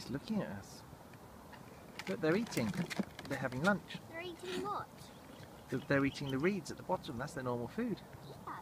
He's looking at us. Look, they're eating. They're having lunch. They're eating what? They're- eating the reeds at the bottom. That's their normal food. Yeah.